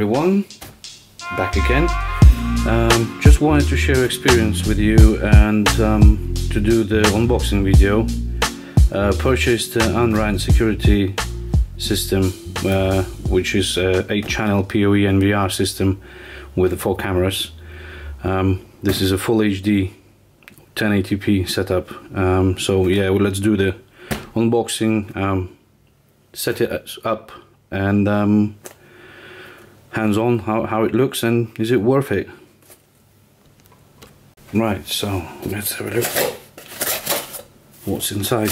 everyone, back again. Um, just wanted to share experience with you and um, to do the unboxing video. Uh, purchased the Anran security system, uh, which is a 8 channel PoE NVR system with four cameras. Um, this is a full HD 1080p setup. Um, so yeah, well, let's do the unboxing, um, set it up and um, hands-on how, how it looks and is it worth it? Right so let's have a look. What's inside?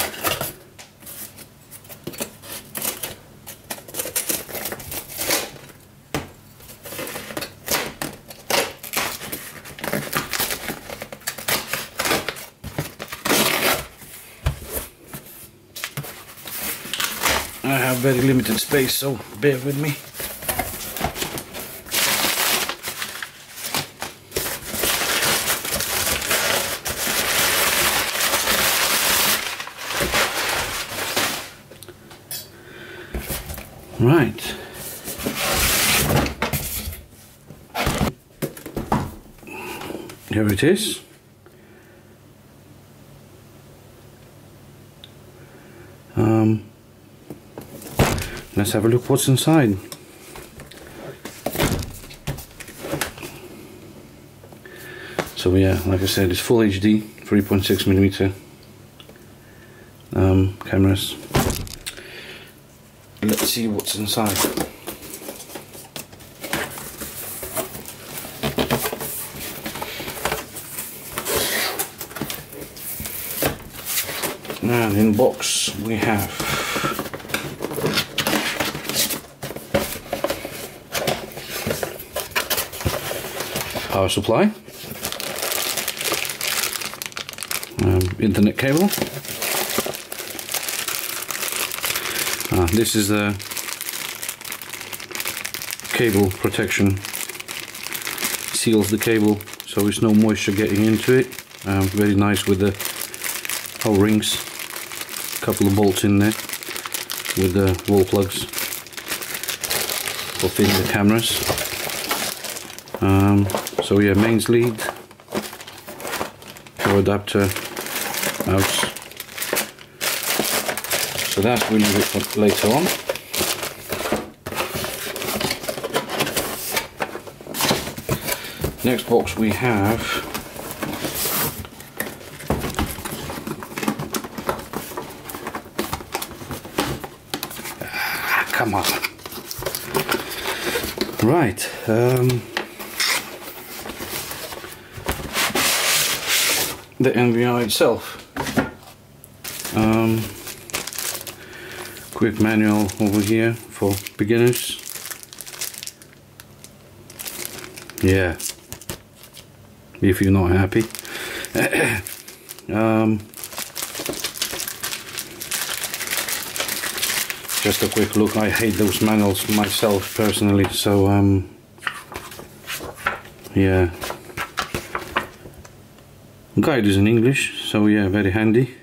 I have very limited space so bear with me Right. Here it is. Um, let's have a look what's inside. So yeah, like I said, it's full HD, 3.6 millimeter um, cameras see what's inside. And in box we have power supply, um, internet cable, Uh, this is the cable protection. Seals the cable so there's no moisture getting into it. Um, very nice with the o-rings a couple of bolts in there with the wall plugs for fitting the cameras. Um, so yeah mains lead power adapter mouse so that we'll leave it for later on. Next box we have ah, come on. Right. Um, the NVR itself. Um, quick manual over here for beginners. Yeah. If you're not happy. Um, just a quick look. I hate those manuals myself personally so um, yeah. Guide is in English so yeah very handy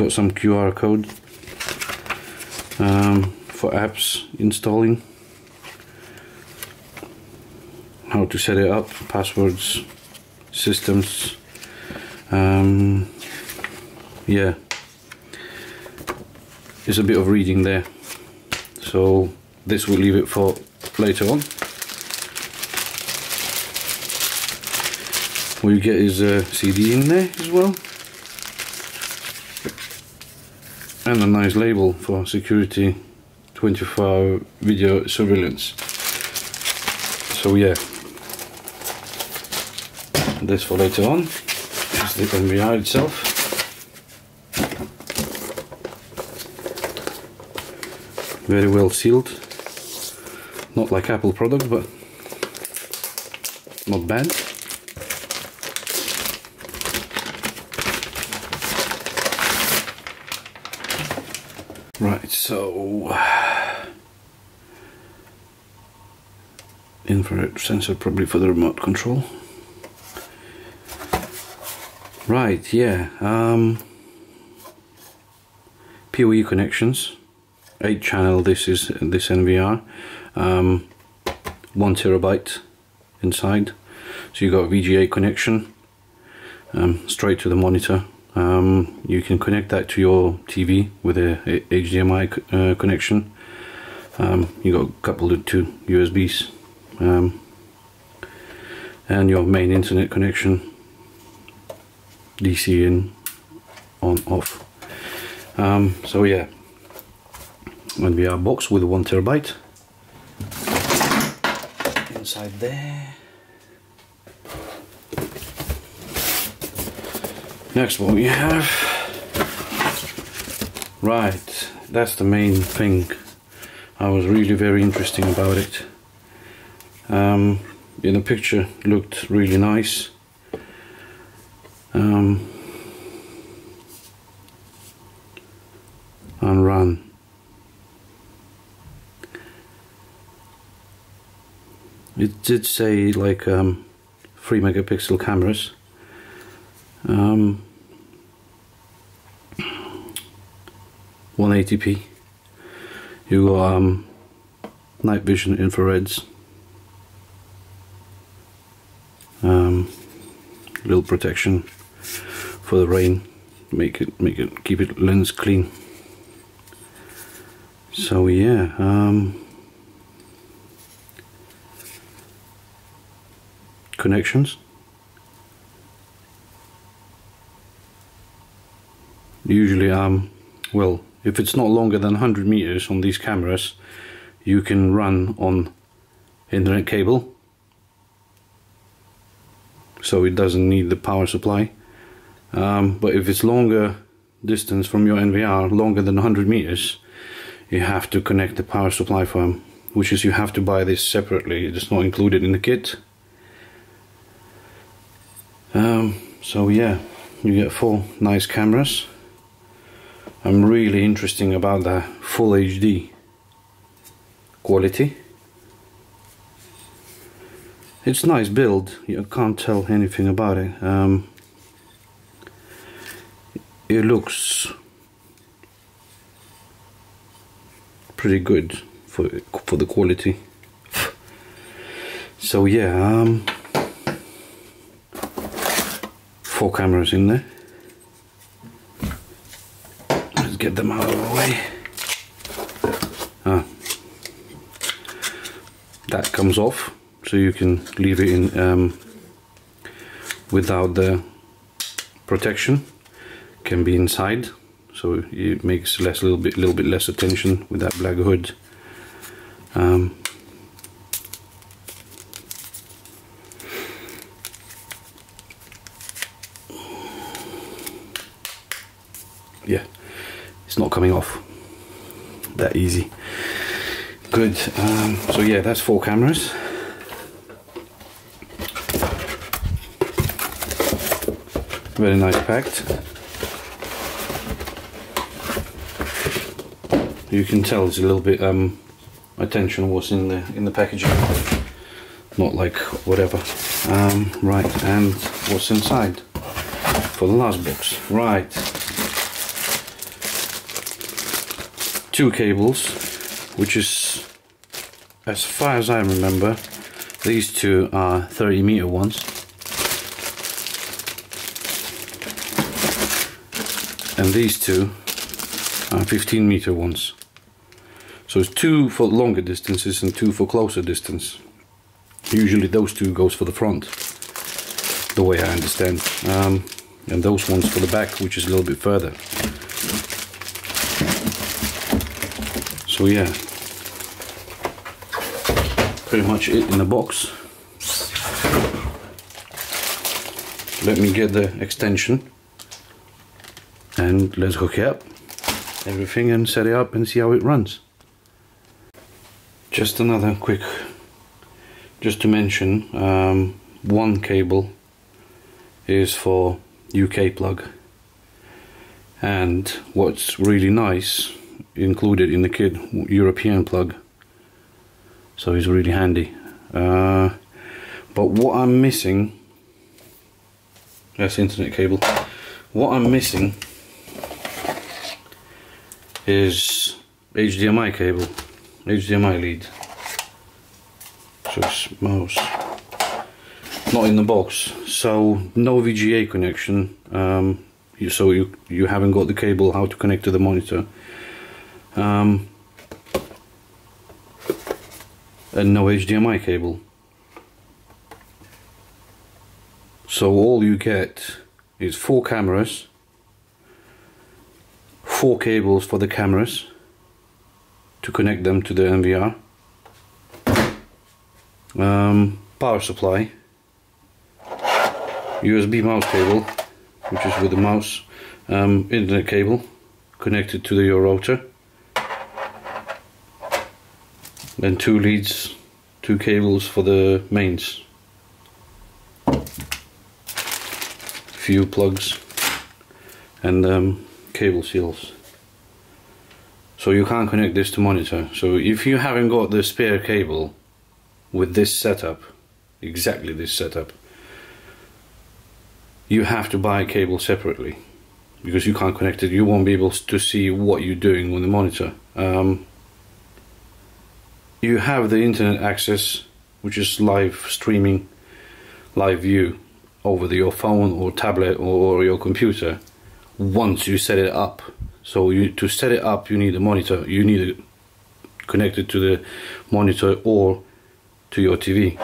got some QR code um, for apps installing. How to set it up passwords systems um, yeah. There's a bit of reading there. So this we'll leave it for later on. What you get is a CD in there as well and a nice label for security 24 video surveillance. So yeah. This for later on. Is the NVR itself. Very well sealed. Not like Apple product but not bad Right, so sensor probably for the remote control. Right, yeah. Um, PoE connections, 8 channel this is this NVR um, 1 terabyte inside so you've got a VGA connection um, straight to the monitor um, you can connect that to your TV with a, a HDMI uh, connection um, you got a couple of two USBs um, and your main internet connection DC in on off. Um, so yeah. NVR box with one terabyte. Inside there. Next one we have. Right that's the main thing. I was really very interesting about it um, in the picture looked really nice. Um, Anran it did say like um, 3 megapixel cameras. Um, 180p you got um, night vision infrareds little protection for the rain. Make it make it keep it lens clean. So yeah um, connections. Usually um well if it's not longer than 100 meters on these cameras you can run on internet cable so it doesn't need the power supply. Um, but if it's longer distance from your NVR longer than 100 meters you have to connect the power supply from which is you have to buy this separately. It's not included in the kit. Um, so yeah you get four nice cameras. I'm really interesting about the full HD quality it's nice build. You can't tell anything about it. Um, it looks pretty good for for the quality. So yeah um, four cameras in there. Let's get them out of the way. Ah. that comes off so you can leave it in um, without the protection. Can be inside so it makes less a little bit little bit less attention with that black hood. Um, yeah it's not coming off that easy. Good um, so yeah that's four cameras very nice packed. You can tell it's a little bit um, attention was in the in the packaging. Not like whatever. Um, right and what's inside? For the last box. Right. Two cables which is as far as I remember these two are 30 meter ones and these two are 15 meter ones so it's two for longer distances and two for closer distance. Usually those two goes for the front, the way I understand. Um, and those ones for the back, which is a little bit further. So yeah, pretty much it in the box. Let me get the extension let's hook it up everything and set it up and see how it runs. Just another quick just to mention um, one cable is for UK plug. And what's really nice included in the kit European plug. So it's really handy. Uh, but what I'm missing that's internet cable. What I'm missing is HDMI cable, HDMI lead. So it's mouse. Not in the box. So no VGA connection. Um, you, so you you haven't got the cable how to connect to the monitor. Um, and no HDMI cable. So all you get is four cameras, four cables for the cameras to connect them to the NVR, um, power supply, USB mouse cable, which is with the mouse, um, internet cable connected to the, your router, then two leads, two cables for the mains. few plugs. And um, cable seals. So you can't connect this to monitor. So if you haven't got the spare cable with this setup exactly this setup you have to buy a cable separately because you can't connect it. You won't be able to see what you're doing on the monitor. Um, you have the internet access which is live streaming live view over your phone or tablet or your computer once you set it up. So you to set it up, you need a monitor. You need to connect it connected to the monitor or to your TV.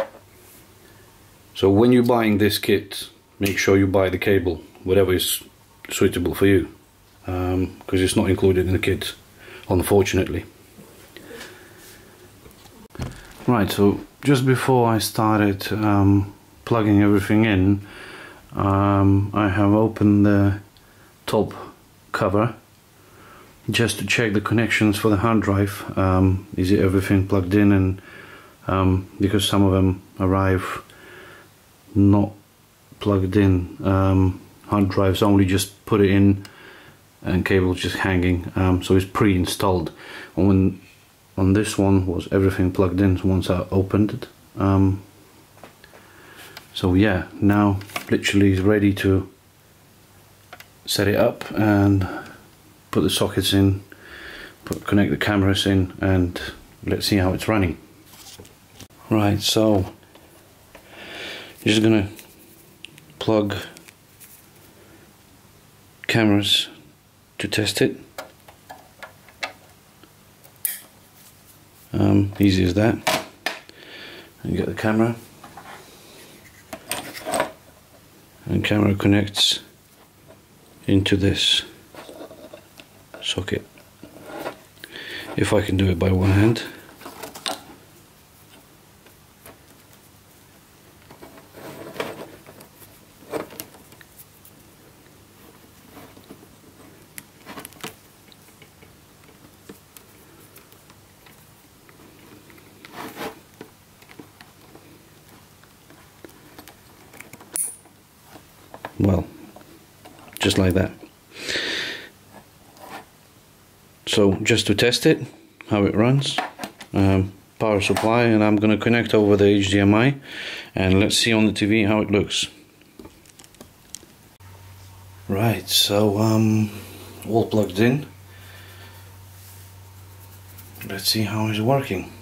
So when you're buying this kit, make sure you buy the cable, whatever is suitable for you, because um, it's not included in the kit, unfortunately. Right, so just before I started um, plugging everything in um, I have opened the top cover just to check the connections for the hard drive. Um, is it everything plugged in? And um, because some of them arrive not plugged in. Um, hard drives only just put it in and cable just hanging. Um, so it's pre-installed. And when on this one was everything plugged in once I opened it. Um, so yeah now literally is ready to set it up and put the sockets in put connect the cameras in and let's see how it's running. Right so you're just gonna plug cameras to test it. Um, easy as that. And get the camera. And camera connects into this socket. If I can do it by one hand well just like that. So just to test it how it runs um, power supply and I'm gonna connect over the HDMI and let's see on the TV how it looks. Right so um, all plugged in. Let's see how it's working.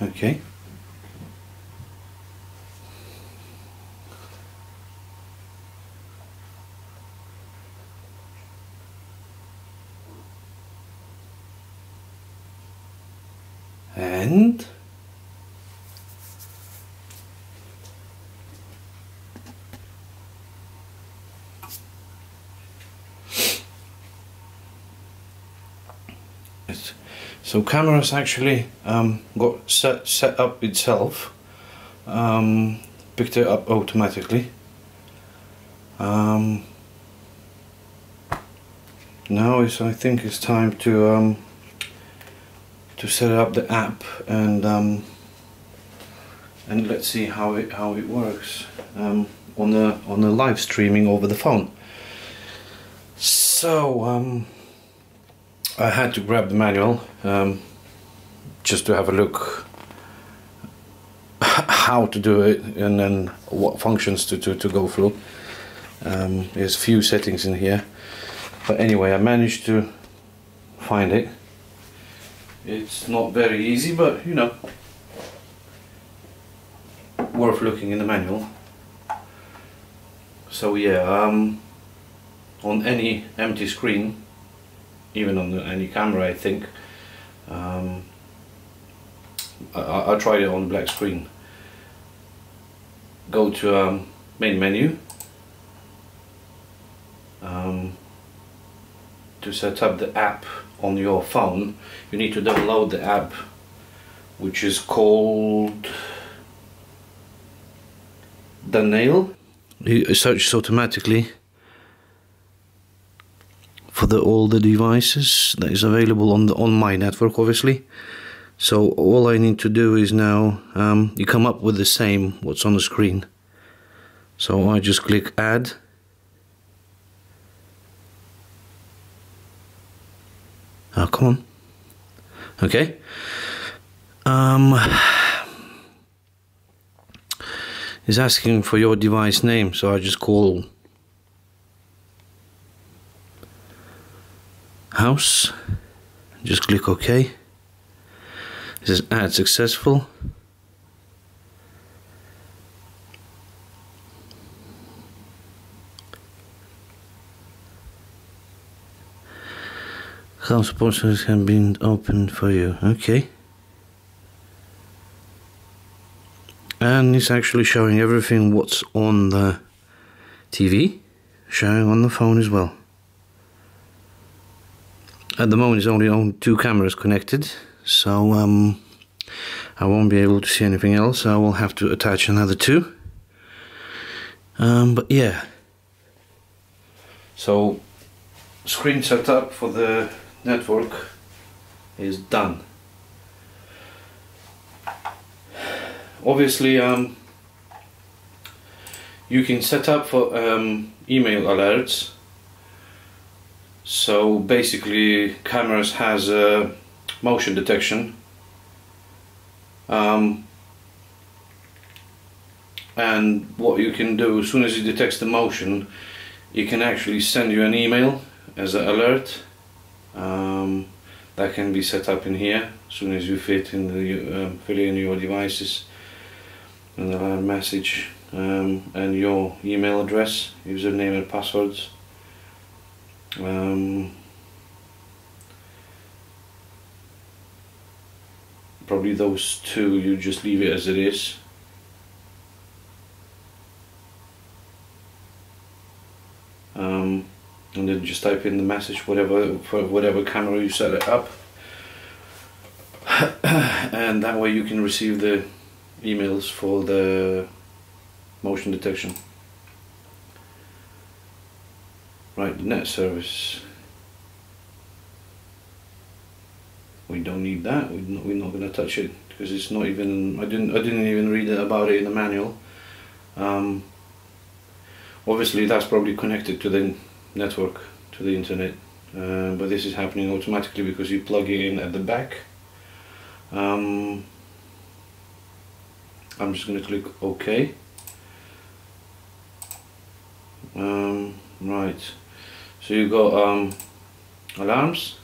Okay and? So cameras actually um, got set set up itself um, picked it up automatically. Um, now is I think it's time to um, to set up the app and um, and let's see how it how it works um, on the on the live streaming over the phone. So um, I had to grab the manual um, just to have a look how to do it and then what functions to, to, to go through. Um, there's a few settings in here, but anyway, I managed to find it. It's not very easy, but you know, worth looking in the manual. So yeah, um, on any empty screen, even on the, any camera, I think. Um, I, I, tried it on black screen. Go to um, main menu. To set up the app on your phone you need to download the app which is called the nail it searches automatically for the all the devices that is available on the on my network obviously. So all I need to do is now um, you come up with the same what's on the screen. So I just click add Oh, come on. Okay. Um, is asking for your device name, so I just call house. Just click OK. It says add successful. Some sponsors have been opened for you. Okay. And it's actually showing everything what's on the TV, showing on the phone as well. At the moment, it's only on two cameras connected, so um, I won't be able to see anything else. I will have to attach another two. Um, but yeah. So, screen setup for the network is done. Obviously, um, you can set up for um, email alerts. So basically, cameras has a motion detection. Um, and what you can do as soon as it detects the motion, it can actually send you an email as an alert um, that can be set up in here as soon as you fit in the um, fill in your devices and the message um, and your email address username and passwords. Um, probably those two you just leave it as it is. Um, and then just type in the message whatever for whatever camera you set it up. And that way you can receive the emails for the motion detection. Right the net service. We don't need that. We're not, we're not going to touch it because it's not even I didn't I didn't even read about it in the manual. Um, obviously that's probably connected to the network to the internet uh, but this is happening automatically because you plug it in at the back. Um, I'm just going to click OK. Um, right. So you've got um, alarms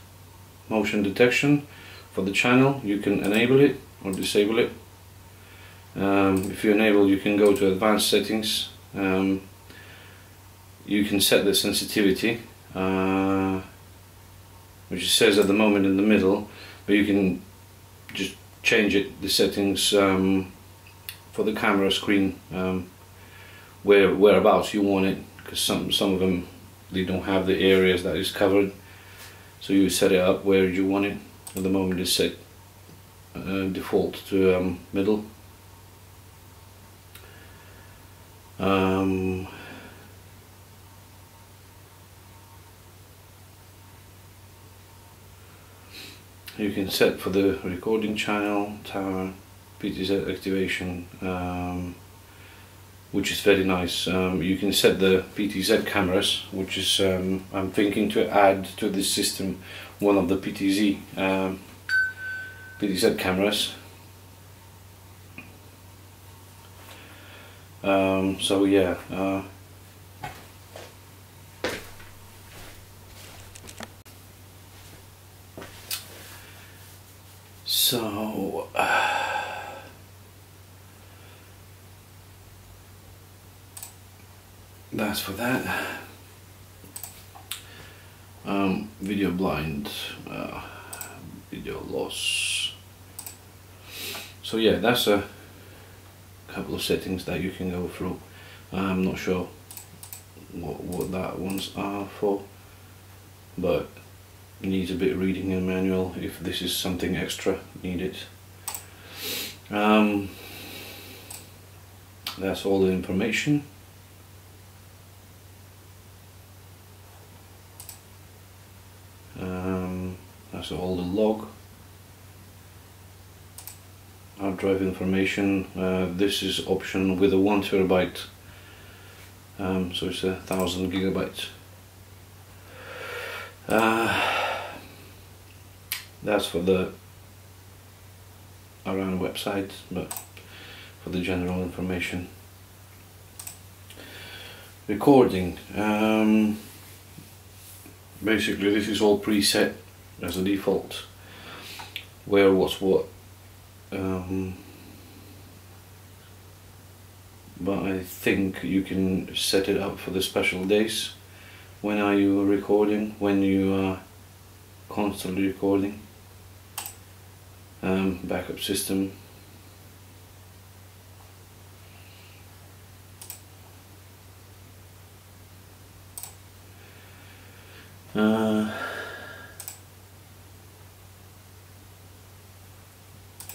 motion detection for the channel. You can enable it or disable it. Um, if you enable you can go to advanced settings. Um, you can set the sensitivity uh, which says at the moment in the middle but you can just change it the settings um, for the camera screen um, where whereabouts you want it because some some of them they don't have the areas that is covered. So you set it up where you want it. At the moment it's set uh, default to um, middle you can set for the recording channel, tower, PTZ activation, um, which is very nice. Um, you can set the PTZ cameras, which is um, I'm thinking to add to this system one of the PTZ um, PTZ cameras. Um, so yeah, uh, So uh, that's for that. Um, video blind, uh, video loss. So yeah, that's a couple of settings that you can go through. I'm not sure what, what that ones are for, but needs a bit of reading in the manual if this is something extra needed. Um, that's all the information. Um, that's all the log. Hard drive information. Uh, this is option with a one terabyte, um, so it's a thousand gigabytes. Uh, that's for the Anran website but for the general information. Recording um, basically this is all preset as a default. Where what's what um, but I think you can set it up for the special days. When are you recording? When you are constantly recording um, backup system. Uh,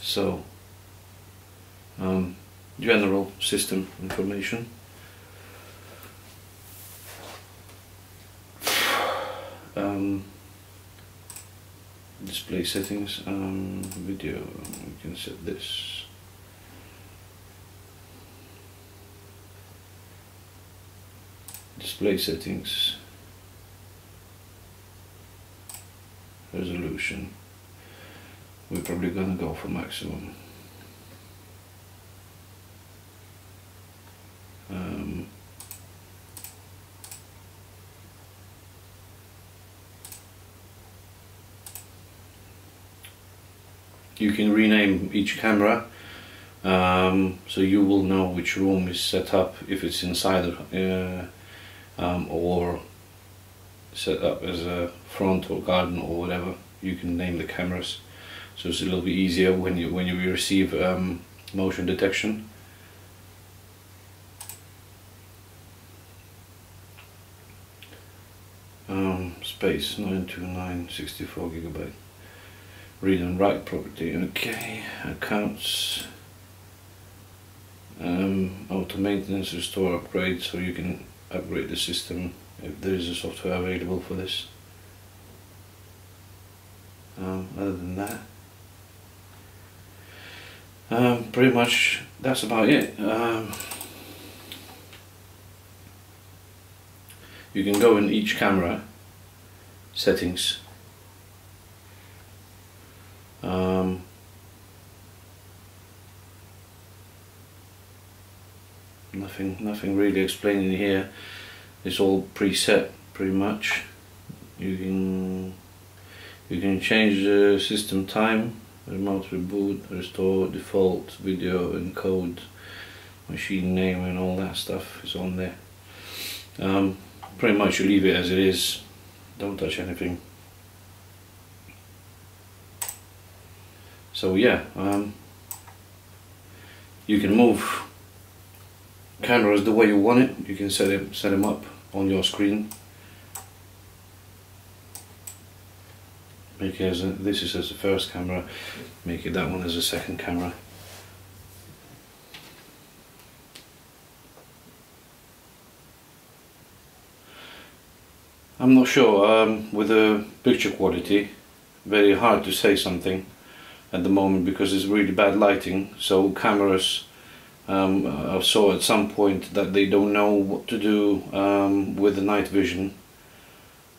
so, um, general system information. Um, display settings um, video you can set this. Display settings. Resolution. We're probably gonna go for maximum you can rename each camera um, so you will know which room is set up if it's inside uh, um, or set up as a front or garden or whatever you can name the cameras. So it's a little bit easier when you when you receive um, motion detection. Um, space 929 64 gigabyte read and write property. Okay accounts. Um, auto maintenance restore upgrade so you can upgrade the system if there is a software available for this. Um, other than that um, pretty much that's about it. Um, you can go in each camera settings um, nothing, nothing really explaining here. It's all preset pretty much. You can you can change the system time, remote reboot, restore, default, video encode, machine name and all that stuff is on there. Um, pretty much you leave it as it is, don't touch anything. So yeah, um, you can move cameras the way you want it. You can set them set them up on your screen. It a, this is as a first camera. Make it that one as a second camera. I'm not sure um, with the picture quality. Very hard to say something at the moment because it's really bad lighting. So cameras um, I saw at some point that they don't know what to do um, with the night vision.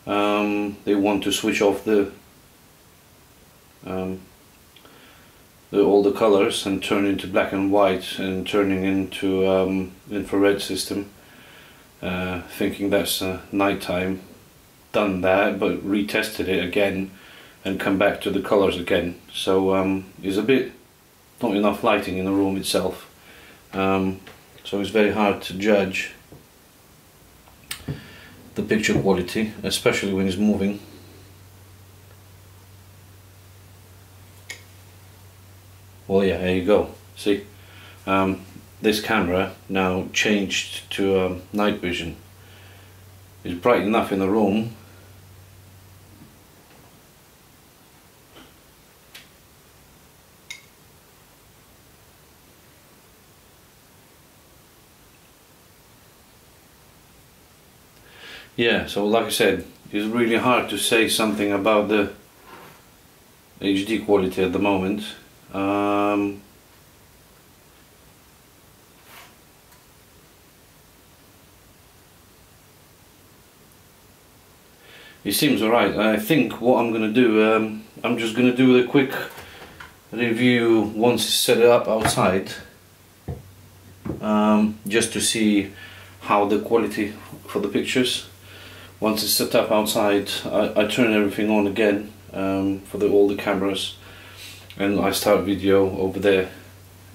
Um, they want to switch off the, um, the, all the colors and turn into black and white and turning into um, infrared system. Uh, thinking that's uh, nighttime. Done that but retested it again and come back to the colors again. So um, there's a bit not enough lighting in the room itself. Um, so it's very hard to judge the picture quality especially when it's moving. Well yeah there you go. See um, this camera now changed to um, night vision. It's bright enough in the room yeah so like I said it's really hard to say something about the HD quality at the moment. Um, it seems alright. I think what I'm gonna do um, I'm just gonna do a quick review once it's set up outside um, just to see how the quality for the pictures once it's set up outside. I, I turn everything on again um, for the, all the cameras and I start video over there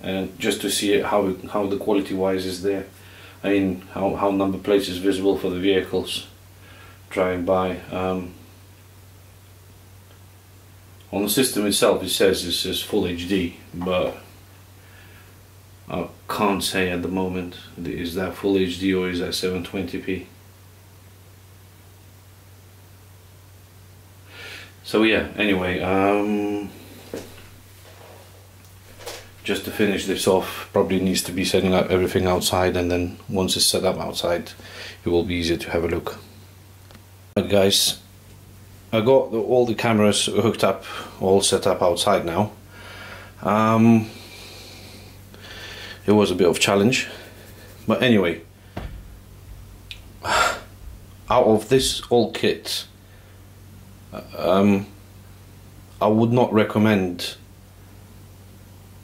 and just to see how how the quality wise is there. I mean how, how number plates is visible for the vehicles driving by. Um, on the system itself it says this is full HD but I can't say at the moment is that full HD or is that 720p so yeah anyway um, just to finish this off probably needs to be setting up everything outside and then once it's set up outside it will be easier to have a look. Right guys. I got the, all the cameras hooked up all set up outside now. Um, it was a bit of challenge. But anyway out of this old kit um, I would not recommend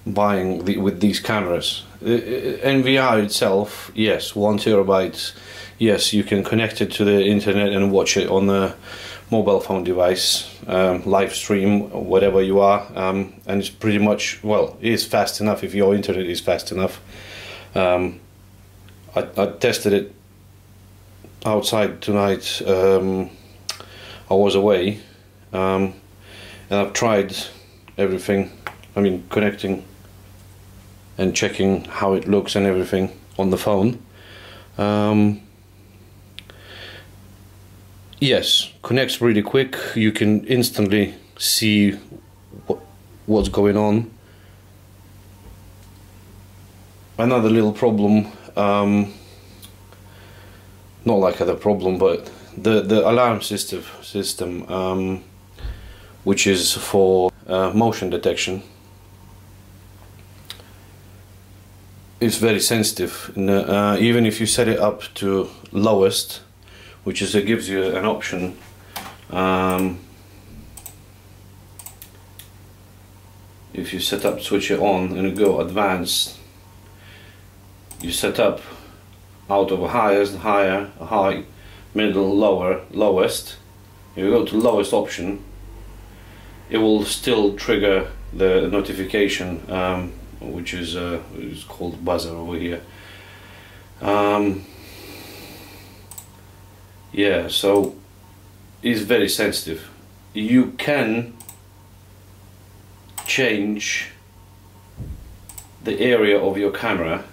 buying the, with these cameras. NVR itself, yes, one terabyte, yes, you can connect it to the internet and watch it on the mobile phone device, um, live stream, whatever you are, um, and it's pretty much well, it is fast enough if your internet is fast enough. Um, I, I, tested it outside tonight. I was away um, and I've tried everything. I mean connecting and checking how it looks and everything on the phone. Um, yes connects really quick. You can instantly see what, what's going on. Another little problem um, not like other problem but the the alarm system system um, which is for uh, motion detection is very sensitive. Uh, even if you set it up to lowest which is it gives you an option um, if you set up switch it on and go advanced you set up out of highest higher high middle, lower, lowest. If you go to lowest option, it will still trigger the notification, um, which is, uh, is called buzzer over here. Um, yeah, so it's very sensitive. You can change the area of your camera.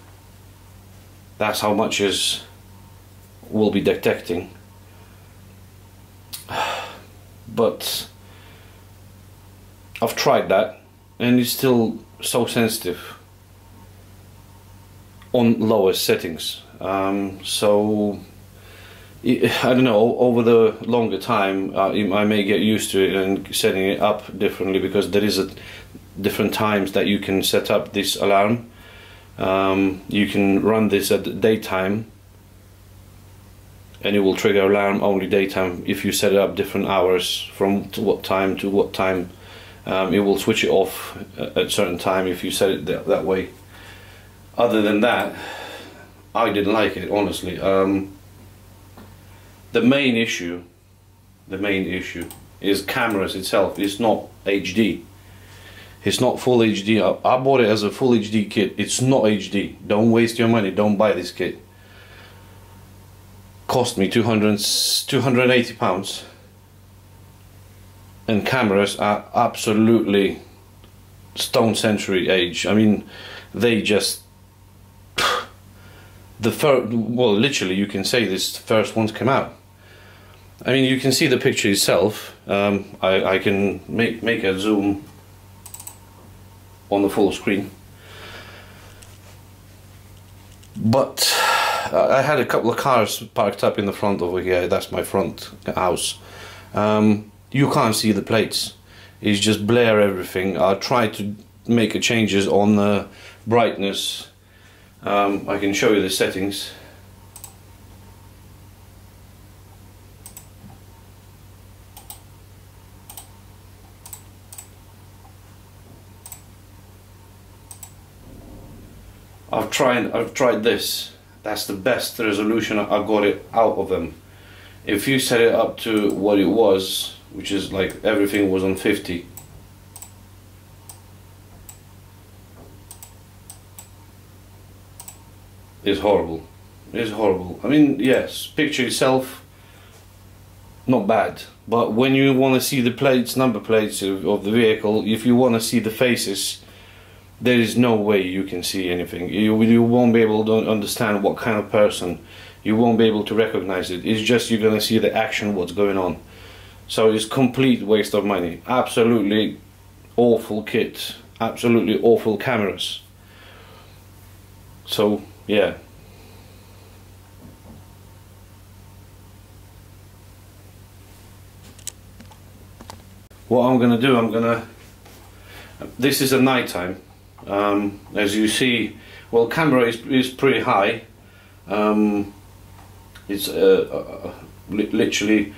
That's how much is will be detecting. But I've tried that and it's still so sensitive on lower settings. Um, so I don't know over the longer time uh, I may get used to it and setting it up differently because there is a different times that you can set up this alarm. Um, you can run this at daytime and it will trigger alarm only daytime if you set it up different hours from what time to what time um, it will switch it off at certain time if you set it that, that way other than that I didn't like it honestly um, the main issue the main issue is cameras itself. It's not HD. It's not full HD. I, I bought it as a full HD kit. It's not HD. Don't waste your money. Don't buy this kit. Cost me 200, 280 pounds. And cameras are absolutely stone century age. I mean, they just the first well literally you can say this first ones came out I mean you can see the picture itself um, I, I can make make a zoom on the full screen but I had a couple of cars parked up in the front over here. That's my front house. Um, you can't see the plates. It's just blare everything. I tried to make a changes on the brightness. Um, I can show you the settings. I've tried I've tried this that's the best resolution I got it out of them if you set it up to what it was which is like everything was on 50 is horrible. It's horrible. I mean, yes, picture itself, not bad. But when you want to see the plates, number plates of, of the vehicle, if you want to see the faces, there is no way you can see anything. You, you won't be able to understand what kind of person. You won't be able to recognize it. It's just you're going to see the action, what's going on. So it's complete waste of money. Absolutely awful kit. Absolutely awful cameras. So yeah. What I'm gonna do, I'm gonna. This is a nighttime. Um, as you see, well, camera is is pretty high. Um, it's uh, uh, li literally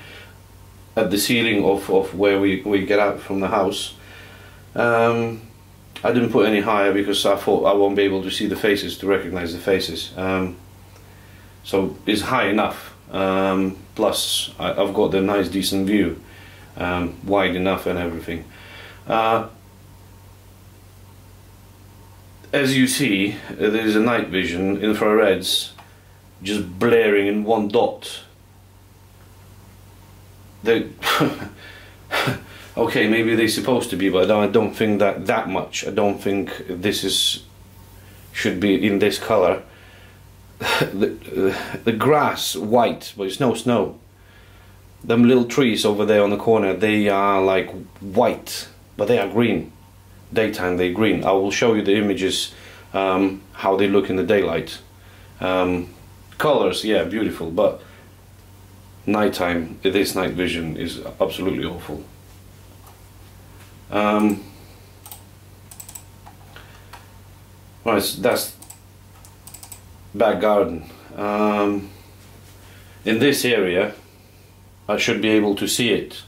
at the ceiling of, of where we, we get out from the house. Um, I didn't put any higher because I thought I won't be able to see the faces to recognize the faces. Um, so it's high enough. Um, plus I, have got the nice decent view, um, wide enough and everything. Uh, as you see, uh, there is a night vision infrareds just blaring in one dot. The okay, maybe they're supposed to be, but I don't think that that much. I don't think this is should be in this color. the, the grass white, but it's no snow. Them little trees over there on the corner, they are like white, but they are green. Daytime they're green. I will show you the images, um, how they look in the daylight. Um, colors, yeah, beautiful, but nighttime, this night vision is absolutely awful. Um, that's back garden. Um, in this area, I should be able to see it.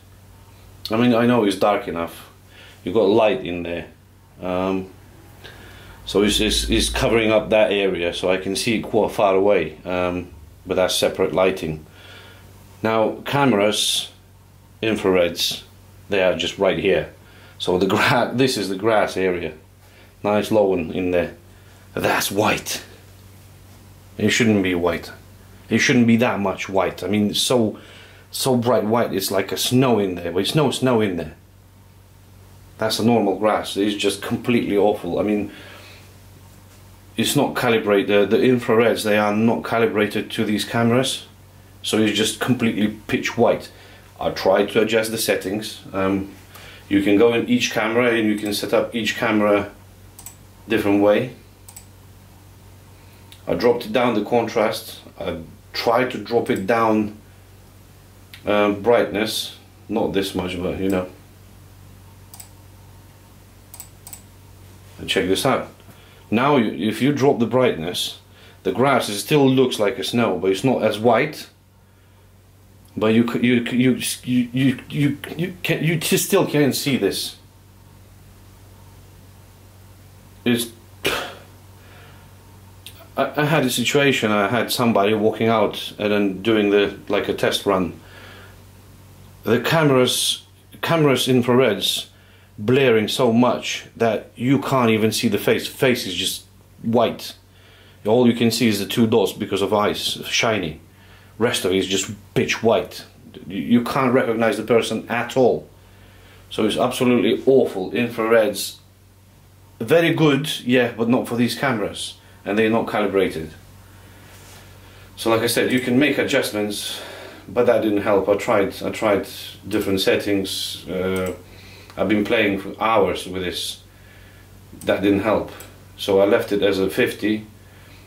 I mean, I know it's dark enough. You've got light in there. Um, so it's, it's, it's, covering up that area so I can see quite far away um, but that's separate lighting. Now cameras, infrareds, they are just right here. So the grass, this is the grass area. Nice lawn in there. That's white. It shouldn't be white. It shouldn't be that much white. I mean, so so bright white. It's like a snow in there, but it's no snow in there. That's a normal grass. It's just completely awful. I mean, it's not calibrated. The, the infrareds they are not calibrated to these cameras, so it's just completely pitch white. I tried to adjust the settings. Um, you can go in each camera and you can set up each camera different way I dropped down the contrast I tried to drop it down um, brightness not this much but you know and check this out now if you drop the brightness the grass still looks like a snow but it's not as white but you you you you you you you can you still can't see this. It's I, I had a situation. I had somebody walking out and then doing the like a test run. The cameras cameras infrareds blaring so much that you can't even see the face. The face is just white. All you can see is the two dots because of ice, shiny. Rest of it is just pitch white. You can't recognize the person at all. So it's absolutely awful. Infrareds, very good, yeah, but not for these cameras. And they're not calibrated. So like I said, you can make adjustments, but that didn't help. I tried, I tried different settings. Uh, I've been playing for hours with this. That didn't help. So I left it as a 50.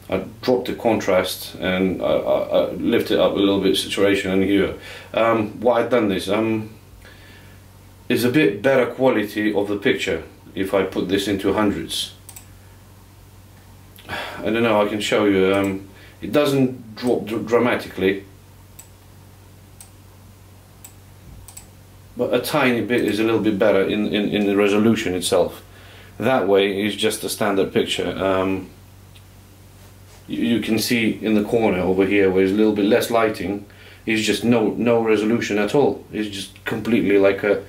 I dropped the contrast and I, I, I lifted up a little bit saturation and hue. Um, why I've done this, um, is a bit better quality of the picture if I put this into hundreds. I don't know, I can show you. Um, it doesn't drop dr dramatically, but a tiny bit is a little bit better in, in, in the resolution itself. That way is just a standard picture. Um, you, you, can see in the corner over here where there's a little bit less lighting, is just no no resolution at all. It's just completely like a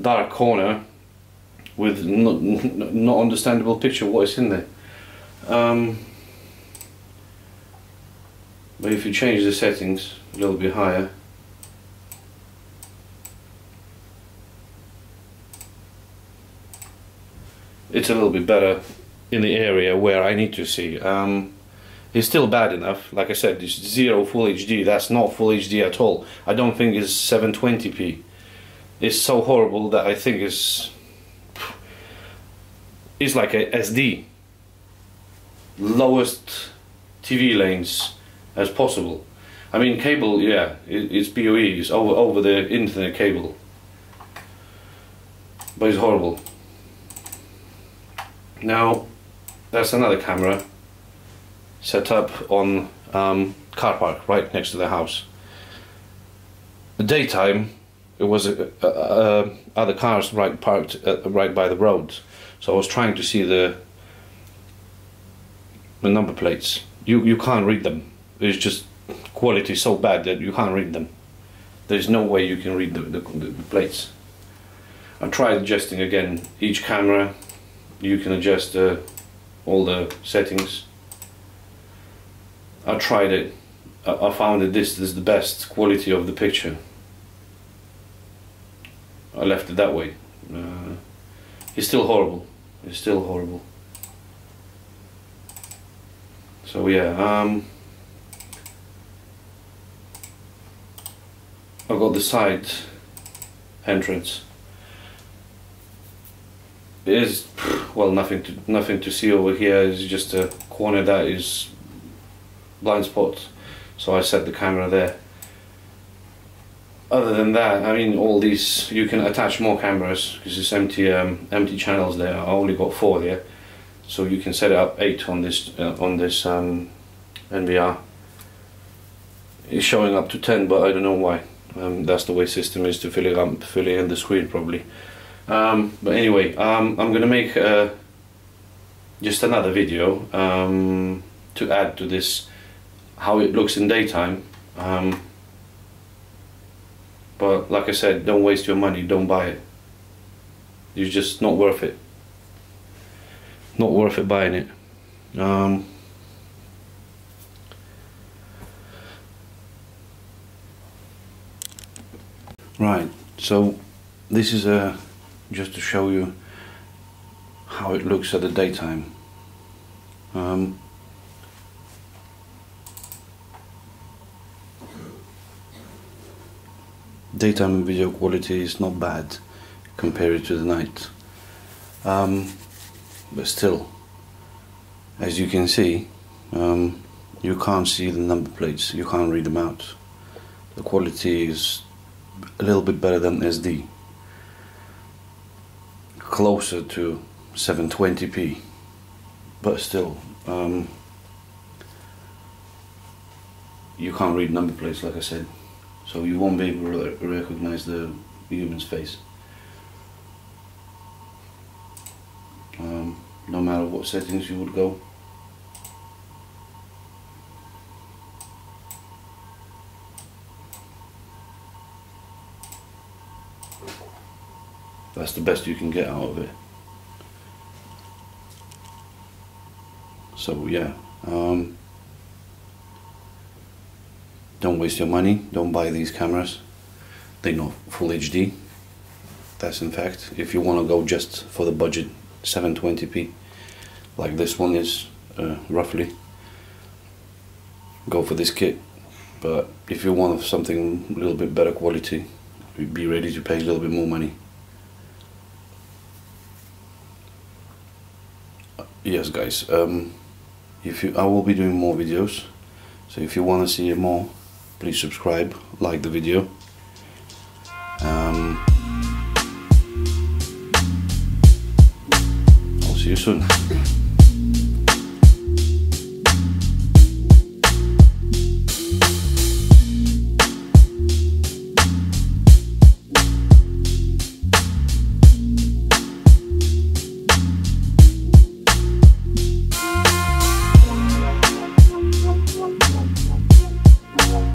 dark corner with not, not understandable picture what is in there. Um, but if you change the settings a little bit higher, it's a little bit better in the area where I need to see. Um, it's still bad enough. Like I said, it's zero full HD. That's not full HD at all. I don't think it's 720p. It's so horrible that I think it's it's like a SD. Lowest TV lanes as possible. I mean, cable, yeah, it, it's PoE, it's over over the internet cable, but it's horrible. Now, that's another camera set up on um, car park right next to the house. The daytime, it was uh, uh, uh, other cars right parked uh, right by the road, so I was trying to see the the number plates. You you can't read them. It's just quality so bad that you can't read them. There's no way you can read the, the, the plates. I tried adjusting again each camera you can adjust all the settings. I tried it. I, I found that this is the best quality of the picture. I left it that way. Uh, it's still horrible. It's still horrible. So yeah, um, I got the side entrance is well nothing to nothing to see over here. It's just a corner that is blind spot. So I set the camera there. Other than that, I mean, all these you can attach more cameras because it's empty um, empty channels there. I only got four there, so you can set it up eight on this uh, on this um, NVR. It's showing up to ten, but I don't know why. Um, that's the way system is to fill it up, fill it in the screen probably. Um, but anyway, um, I'm gonna make uh, just another video um, to add to this how it looks in daytime. Um, but like I said, don't waste your money, don't buy it. It's just not worth it. Not worth it buying it. Um, right, so this is a just to show you how it looks at the daytime. Um, daytime video quality is not bad compared to the night. Um, but still, as you can see, um, you can't see the number plates, you can't read them out. The quality is a little bit better than SD closer to 720p but still um, you can't read number plates like I said. So you won't be able to recognize the human's face. Um, no matter what settings you would go that's the best you can get out of it. So yeah um, don't waste your money. Don't buy these cameras. They're not full HD that's in fact. If you want to go just for the budget 720p like this one is uh, roughly go for this kit. But if you want something a little bit better quality be ready to pay a little bit more money guys. Um, if you I will be doing more videos. So if you want to see more please subscribe like the video. Um, I'll see you soon